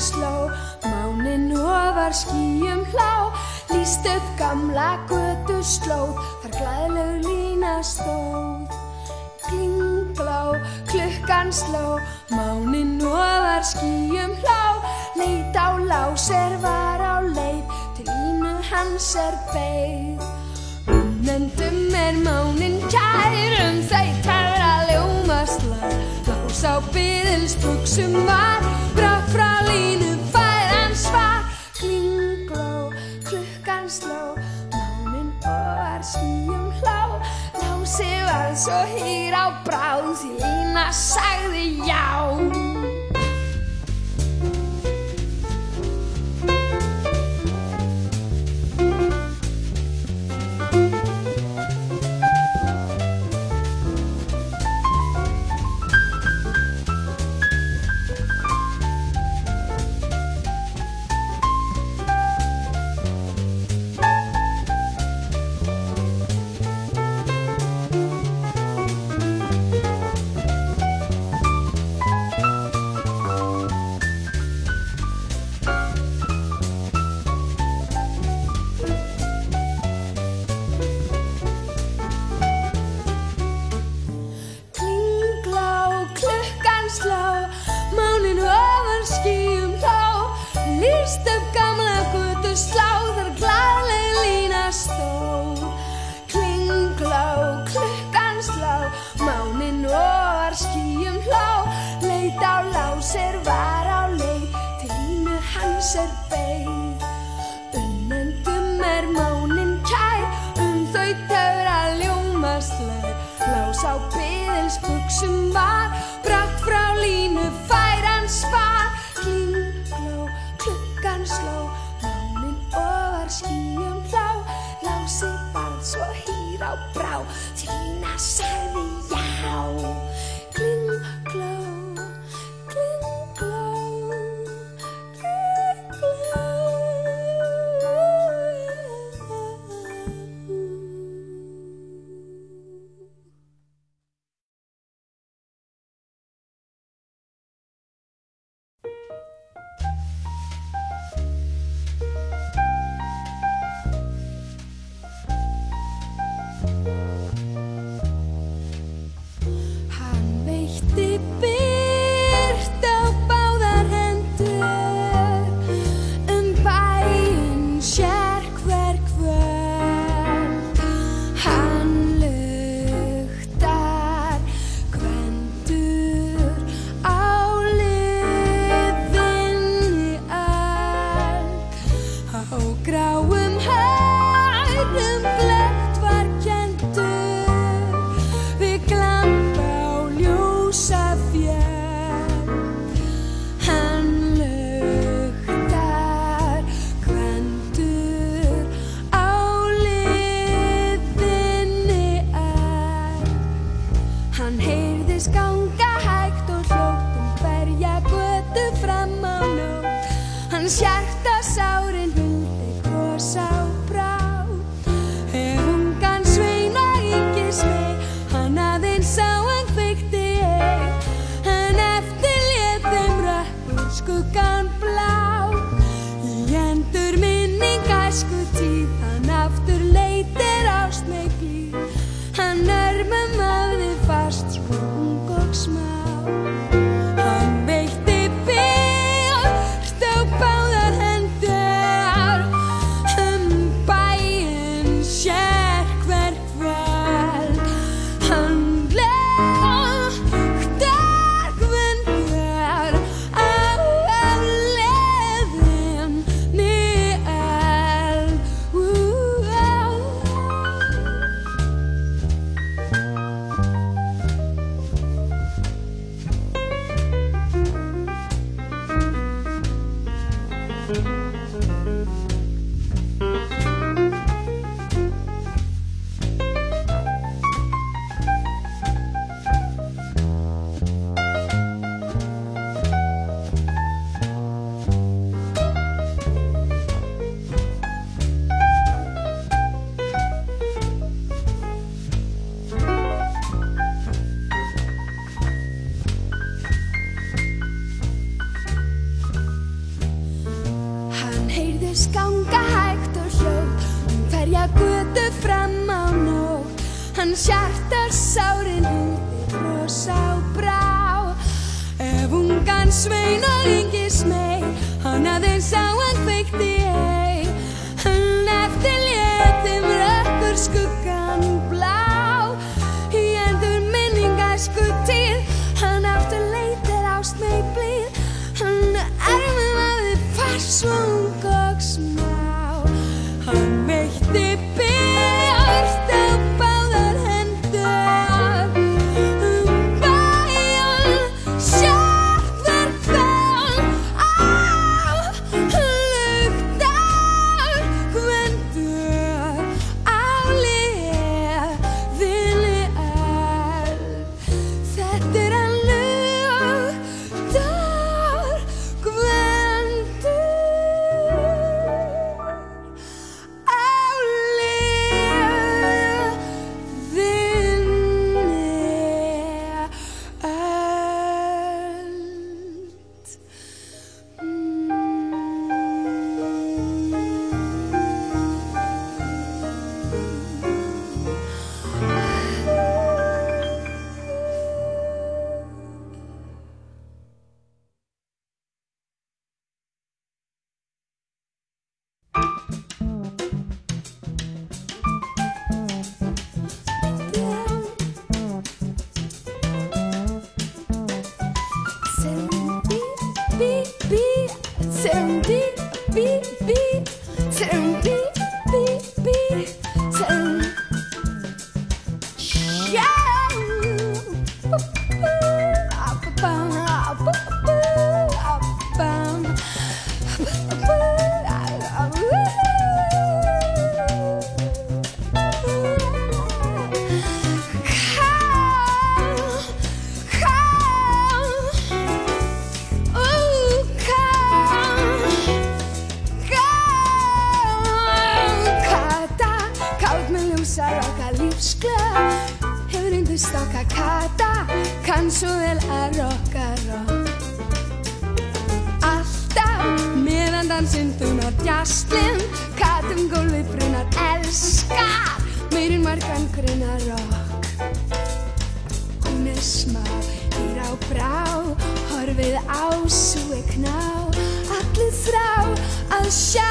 sló, mánin ofar skýjum hlá, líst upp gamla götu slóð þar glæðleg lína stóð. Glinglá, klukkan sló mánin ofar skýjum hlá. Lít á láser var á leið Til línu hans er beigð Unnendum er máninn kærum Þau tæra ljómast lag Lás á byðilsbuksum var Brátt frá línu fær hans var Klingló, klukkan sló Máninn ofar skýjum hlá Lási var svo hýr á bráð Því lína sagði já. Að sjá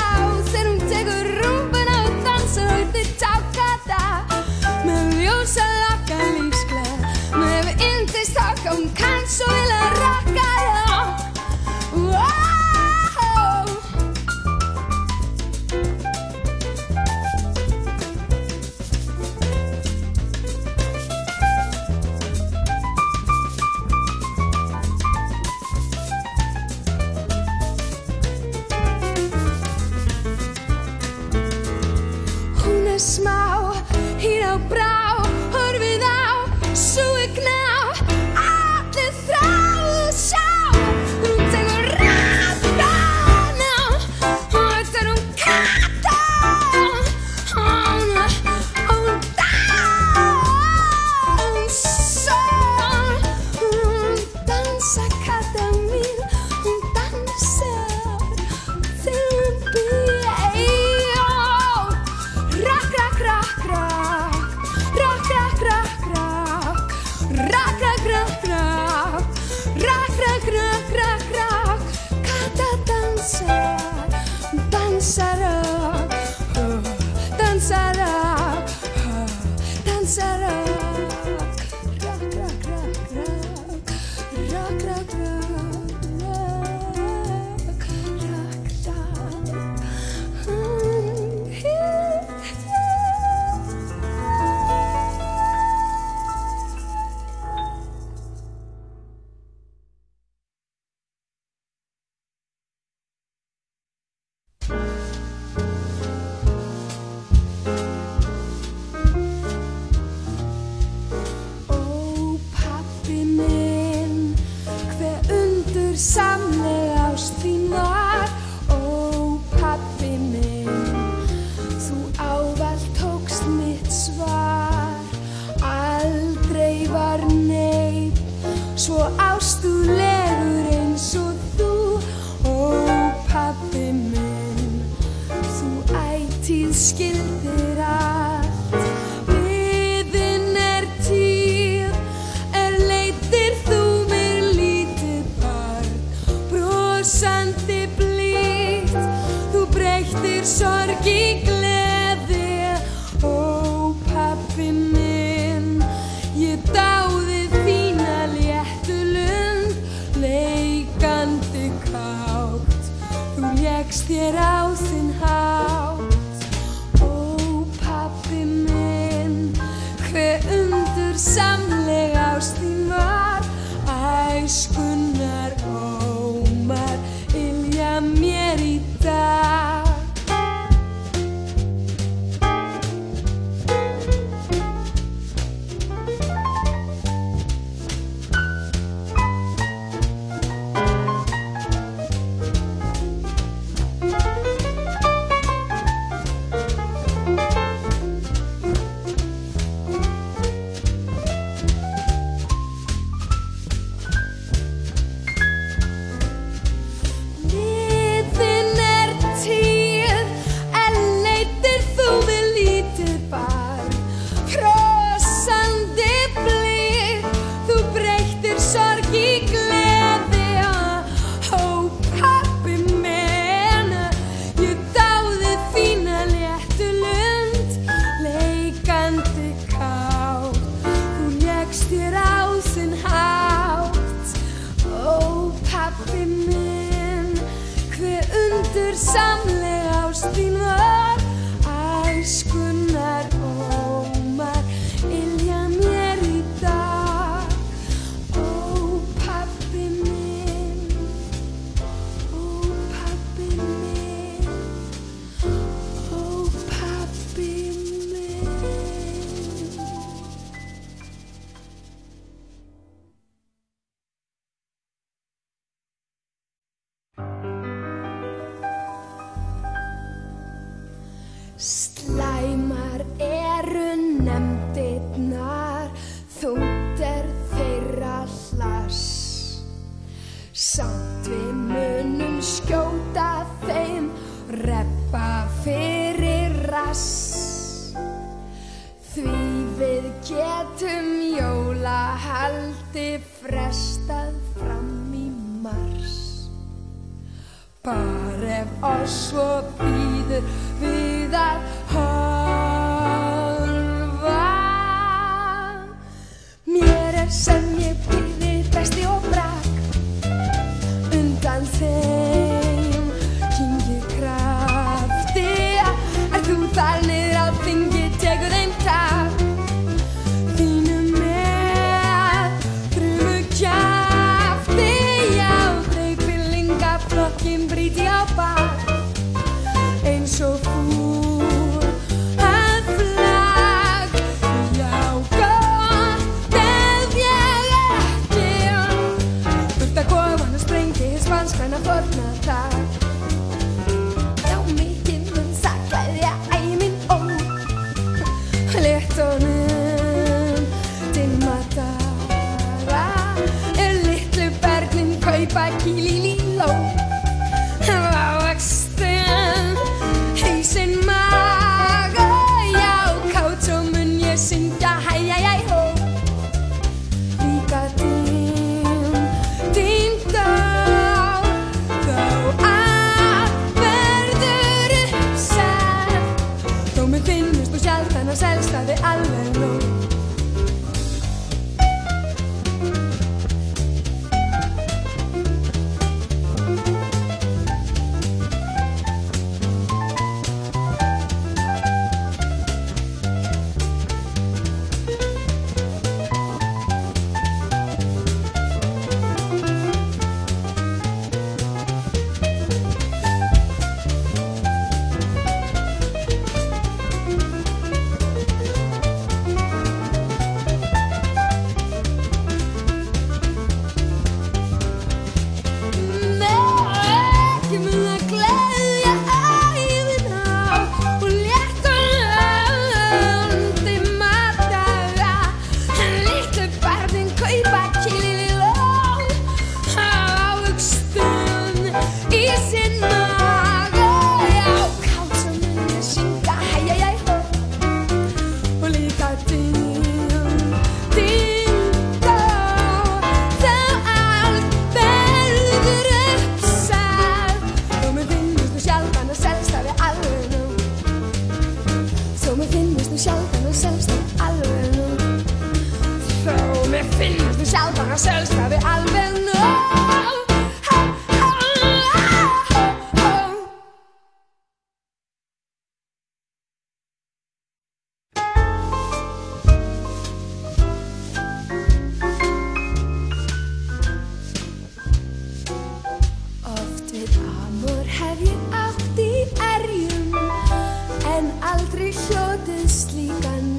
rass Því við getum jólahaldi frestað fram í mars. Bar ef oss svo býður við að halva Mér er sem ég býði besti og brak undan þeim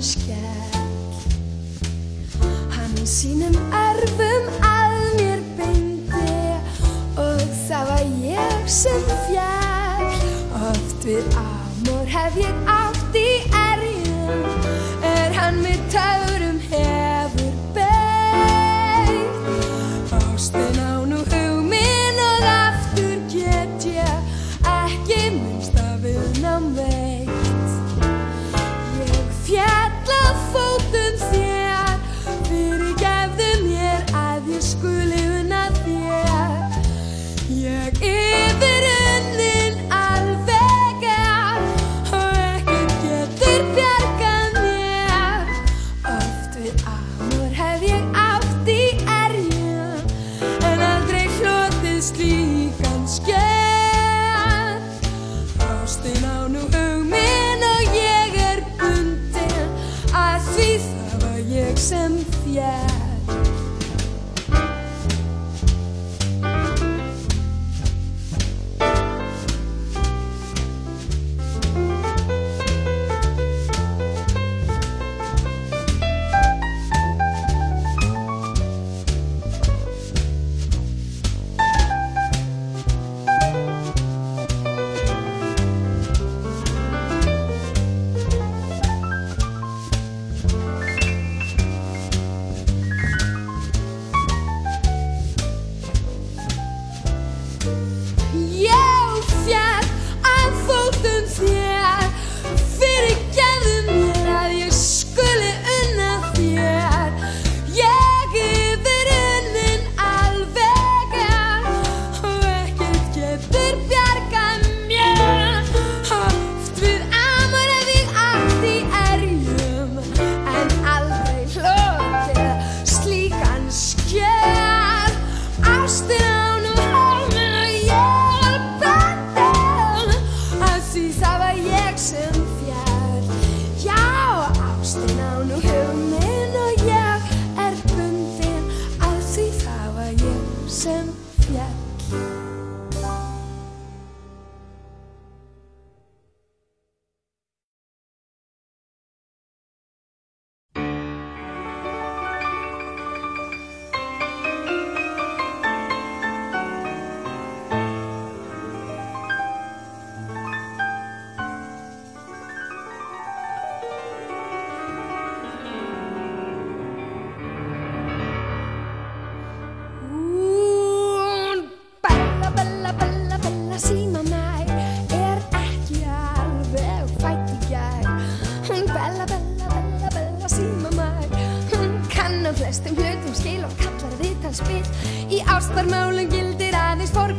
skell Hann sínum erfum að mér beindi. Og það var ég sem fjall Oft við amor hef ég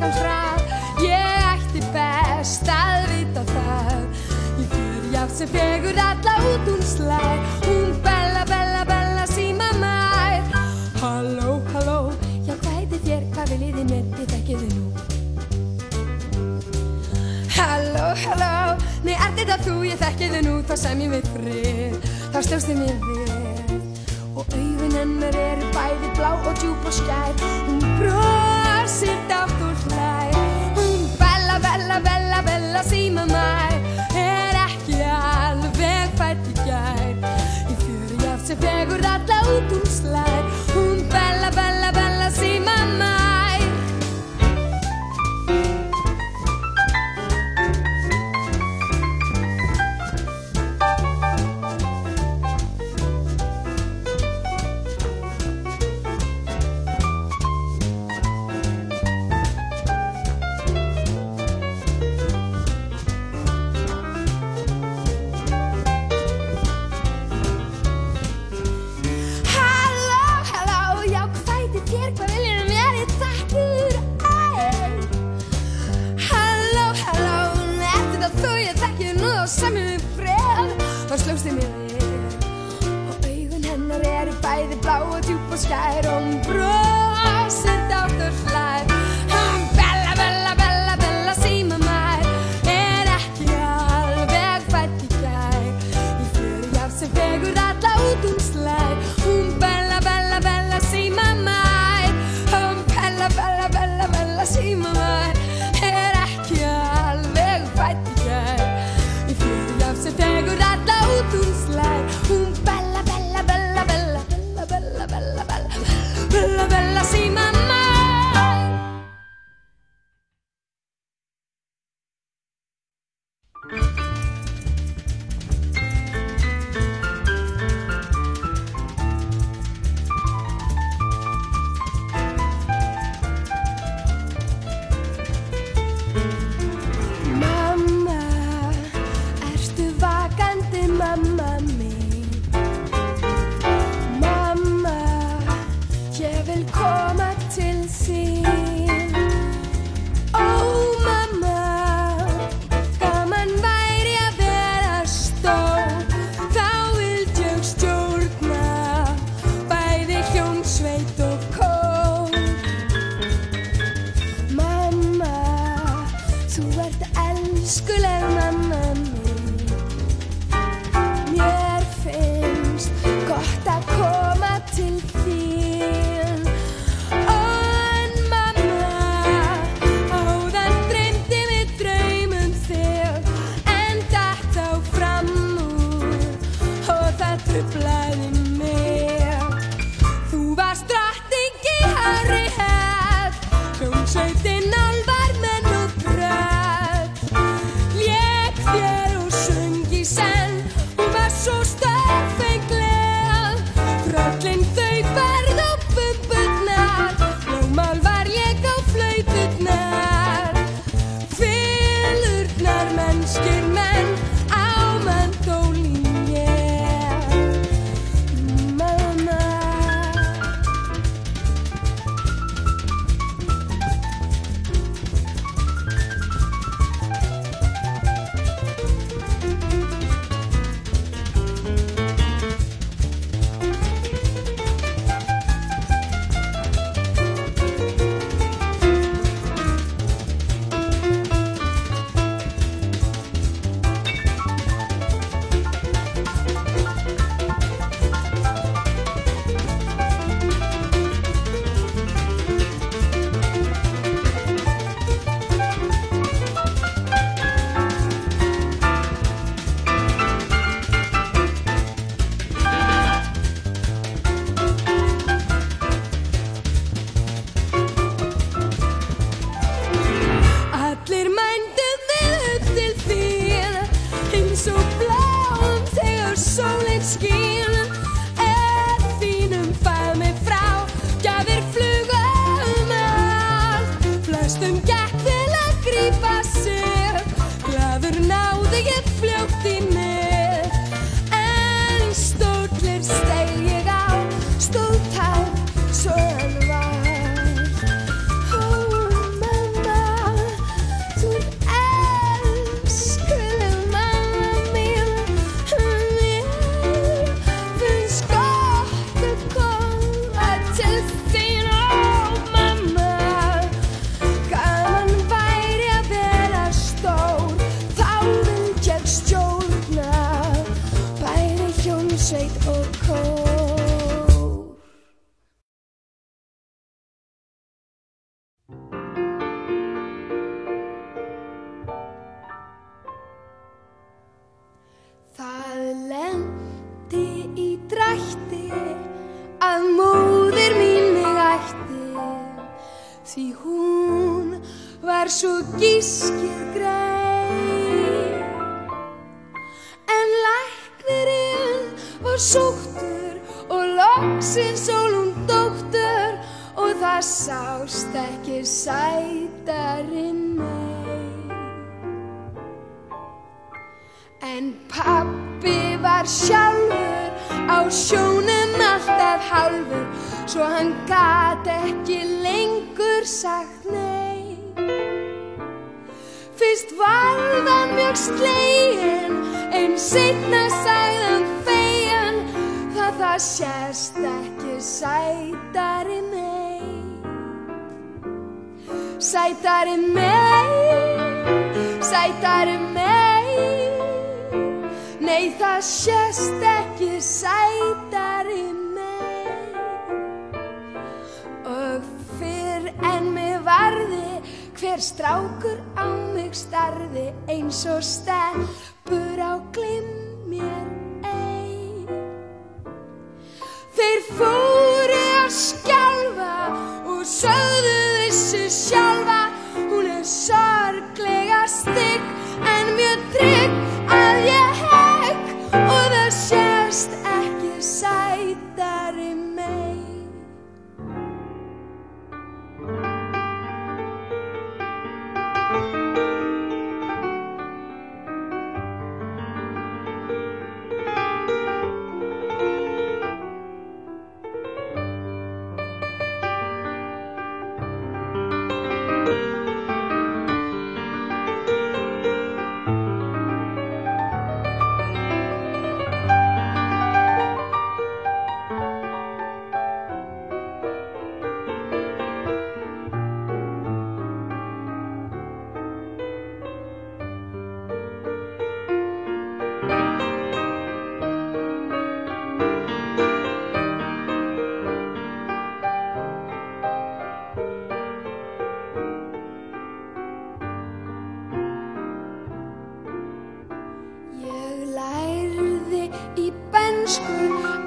aðeins forgangsrað Ég ætti best að vita það. Ég fyrir játt sem fegur alla út hún slær. Hún Bella, Bella, Bella síma mær. Halló, halló, já hvað heiti þér, hvað viljið þið mér, ég þekki þið nú. Halló, halló, nei er þetta þú, ég þekki þið nú, þá sem ég við frið. Þá sljóst þið mér við. Og augun hennar eru bæði blá og djúb og skær. Hún brosir dátt Bella síma mær Er ekki alveg fætt í gær. Í fjöru játt sem fegur alla út hún slær. Hún Bella, Bella, Bella síma mær og djúb Þú varst drottning í Harry? Head Sést ekki sætari mei Sætari mei Sætari mei Nei það sést ekki sætari mei Og fyrr en mig varði Hver strákur á mig starði. Eins og stelpur á glimmir. Þeir fóru að skjálfa og sögðu þessu sjálfa, hún er sorglega stygg en mjög trygg að ég hegg og það sést ekki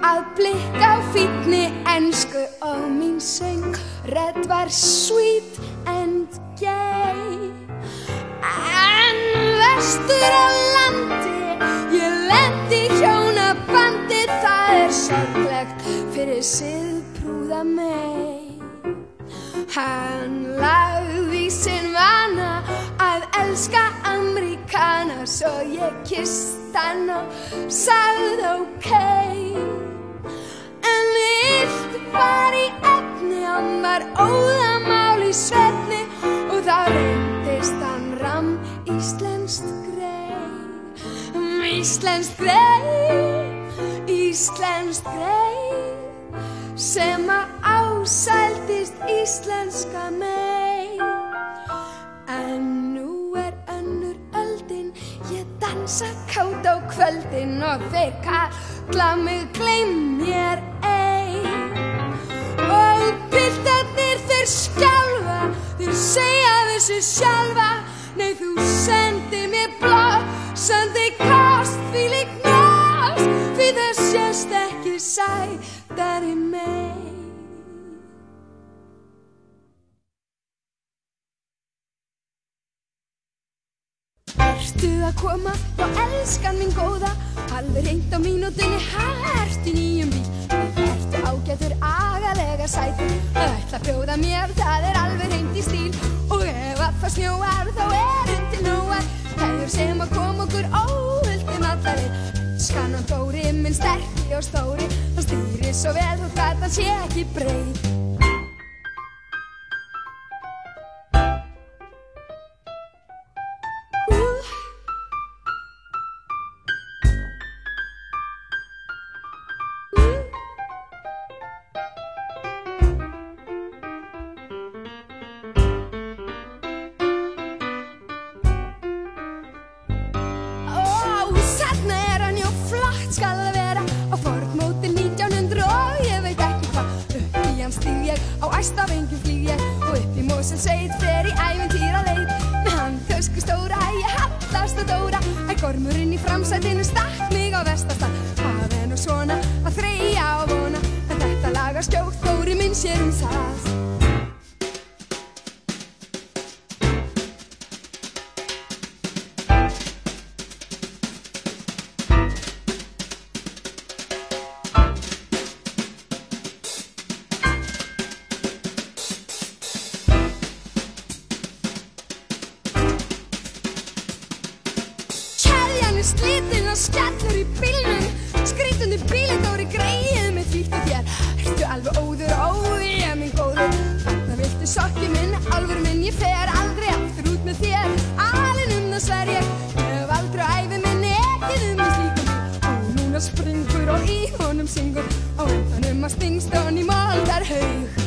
að blikka á fínni ensku og mín söng redd var sweet and gay. En vestur á landi ég lendi hjónabandi það er sorglegt fyrir siðprúða mei. Hann lagði sinn vana að elska Amerikana svo ég kist hann og sagði ok var óðamál í svefni og þá reyndist hann ram íslenskt grei Íslenskt grei, íslenskt grei sem að ásældist íslenska mei En nú er önnur öldin ég dansa kátt á kvöldin og þeir kalla mig gleym mér ei. Og piltarnir þeir skjálfa þeir segja þessu sjálfa. Nei þú sendir mér blóð sendi kast því lík nást því það sést ekki sætari mei. Ertu að koma? Já, elskan minn góða? Alveg reynd á mínútinni Hært í nýjum bíl? Ertu ágætur agalega sætur. Ætla að bjóða mér Það er alveg reynd í stíl. Og ef að það snjóar Þá er undir nóar Þeir sem að koma okkur óvöldin allarinn Skannan Dóri minn sterkli og stóri. Hann stýrir svo vel og gatan sé ekki breyt Þetta er sokki minn, alvur minn, ég fer aldrei aftur út með þér. Alinn um það sver ég, hef aldrei æfið minn, ekkið um þess líka Og núna springur og í honum syngur. Og endanum að stingst og nýmaldar haug.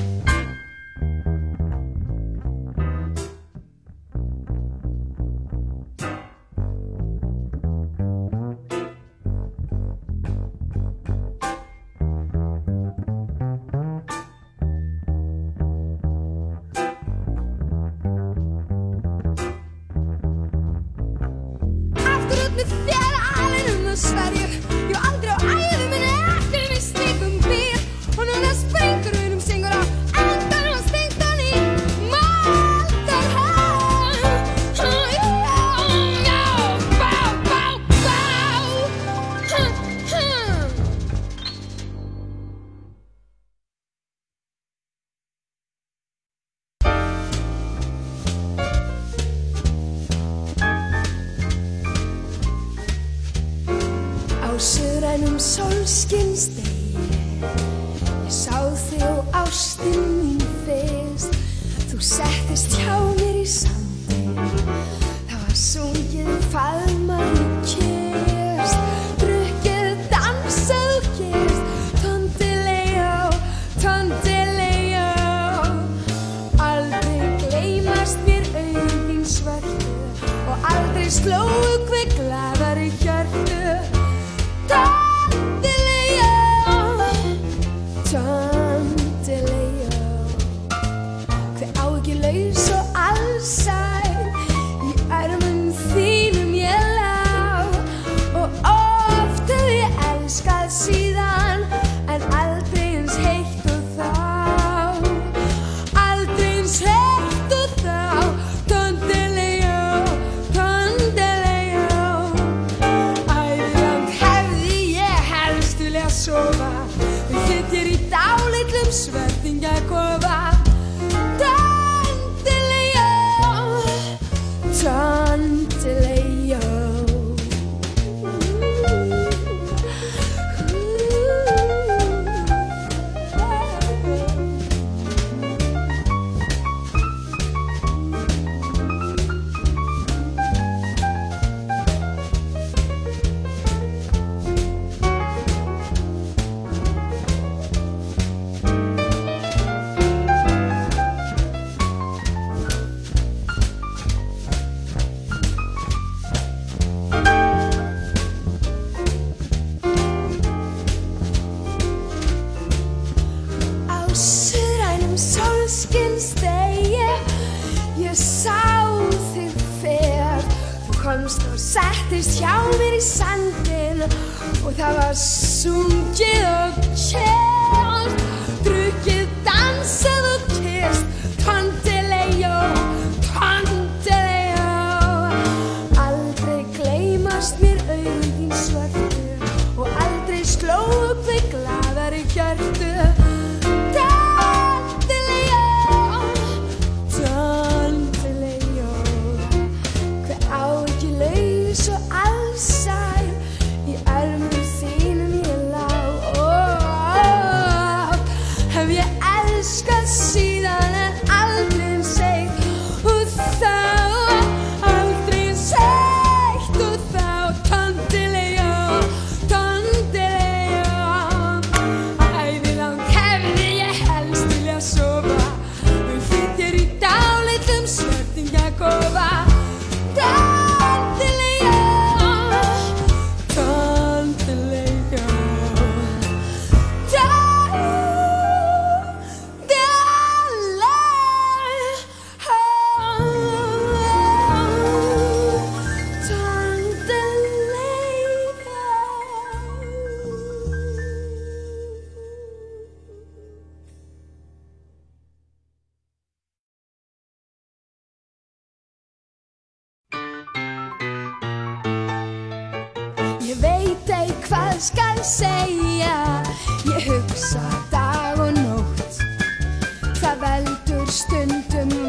slow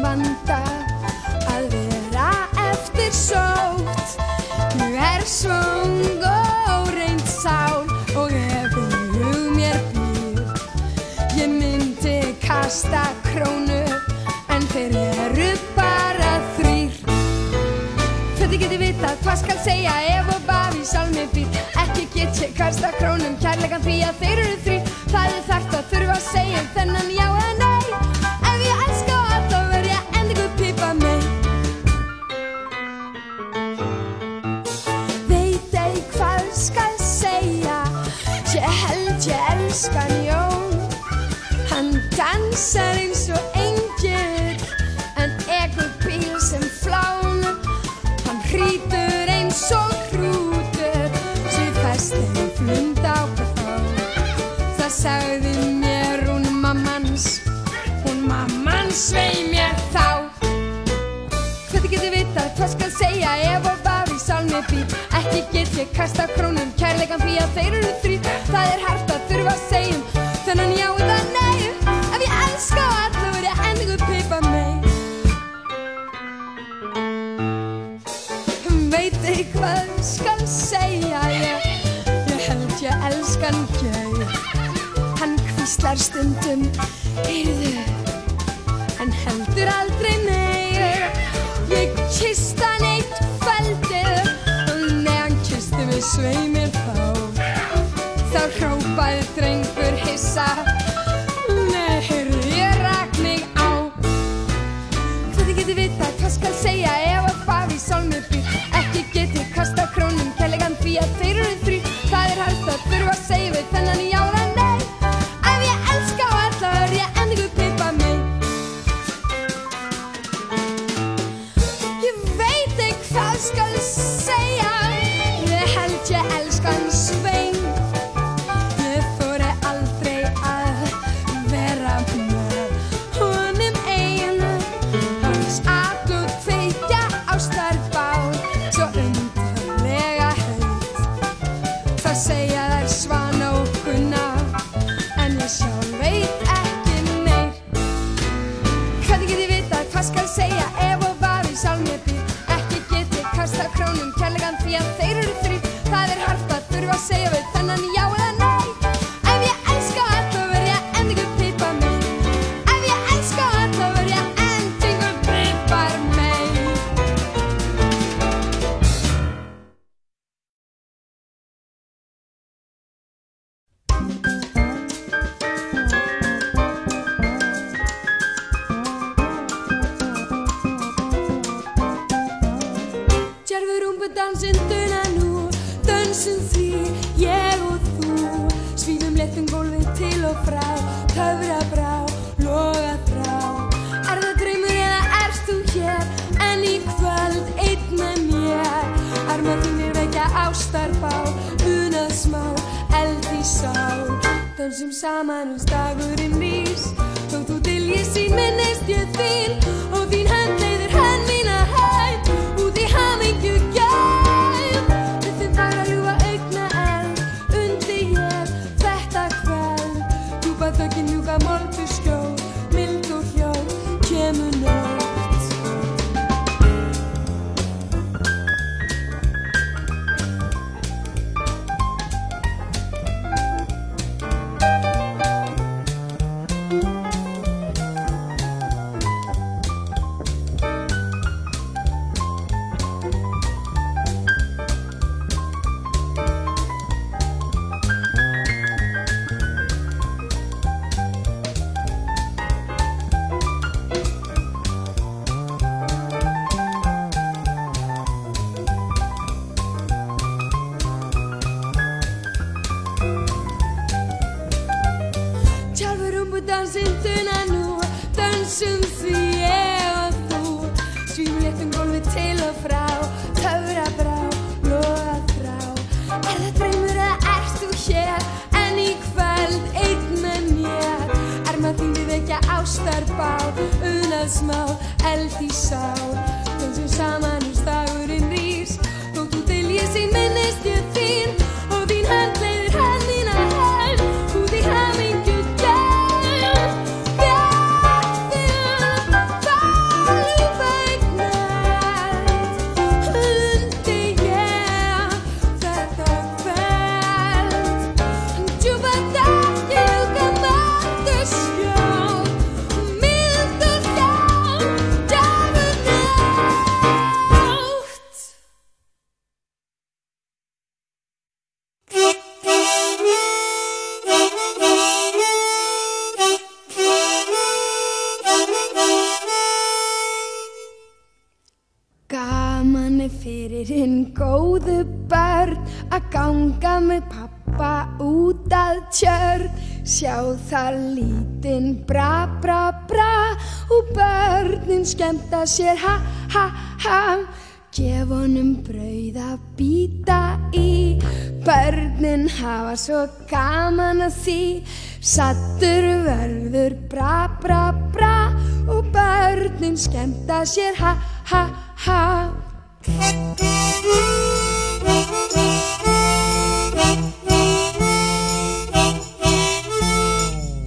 vanda að vera eftir sót Nú er svong og reynd sál og ef um hug mér býr ég myndi kasta krónu en þeir eru bara þrýr Þetta geti vitað hvað skal segja ef og baf í sálmi býr. Ekki geti kasta krónum kærlegan því að þeir eru þrýr Það er þart að þurfa að segja um þennan kasta krónum Kærleikan frí að þeir eru þrý Það er hægt að þurfa að segjum Þennan já eða nei. Ef ég elska all þá er ég ennig að pipa mig. Veit ég hvað skal segja ég Ég held ég elskan gau Hann hvíslar stundum Eirð svei mér þá. saman og stagurinn rýs þó þú diljið sín með neist ég þín handa sér ha ha ha. Gef honum brauð að býta í. Börnin hafa svo gaman að því. Sattur verður bra bra bra. Og börnin skemta sér ha ha ha.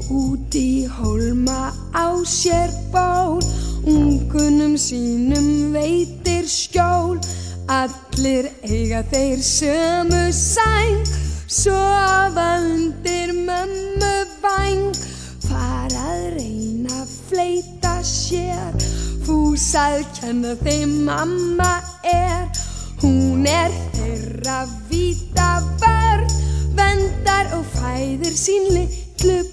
Úti hólma á sér ból ungunum sínum veitir skjól. Allir eiga þeir sömu sæng. Sofa undir mömmu væng. Farað reyna fleita sér. Fúsað kenna þeim mamma er. Hún er þeirra víta vörð Vendar og fæðir sín litlu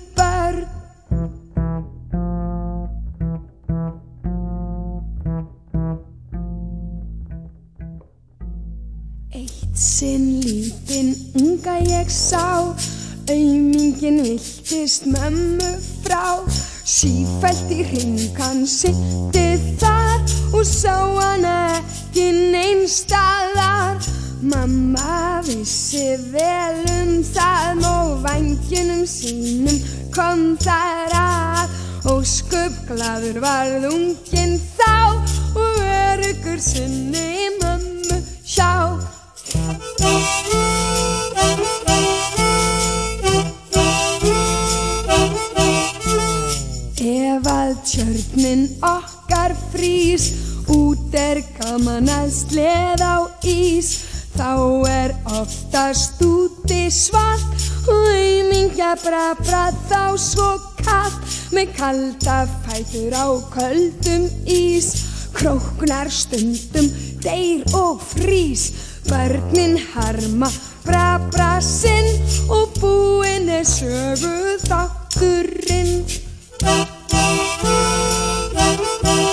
ég sá Aumingin viltist mömmu frá. Sífælt í hringan sitti þar Og sá hana ekki neinstaðar Mamma vissi vel um það Og vangjunum sínum kom þar að. Og skupglaður varð ungin þá Og örugur sinni mömmu sjá tjörnin okkar frýs. Út er gaman að sleð á ís. Þá er oftast úti svart Og aumingja brabra þá svo kallt Með kalda fætur á köldum ís. Króknar stundum, deyr og frýs. Börnin harma brabra sinn. Og búinn er sögu þátturinn Thank you.